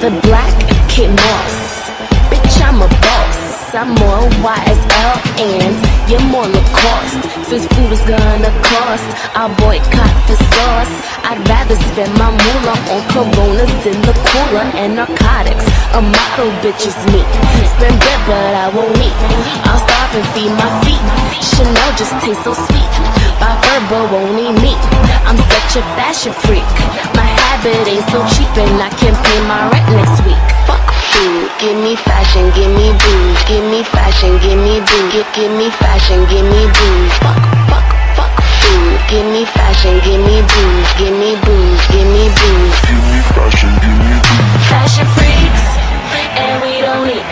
The black Kate Moss. Bitch, I'm a boss. I'm more YSL and you're more Lacoste. Since food is gonna cost, I'll boycott the sauce. I'd rather spend my moolah on Coronas in the cooler and narcotics. A model bitch is me. Spend bread, but I won't eat. I'll starve and feed my feet. Chanel just tastes so sweet. Fur, but won't eat meat. I'm such a fashion freak. My habit ain't so cheap, and I can pay my rent next week. Fuck food, give me fashion, give me booze, give me fashion, give me booze, give, give me fashion, give me booze. Fuck, fuck, fuck food, give me fashion, give me booze, give me booze, give me booze. Give me fashion, give me booze. Fashion freaks, and we don't eat.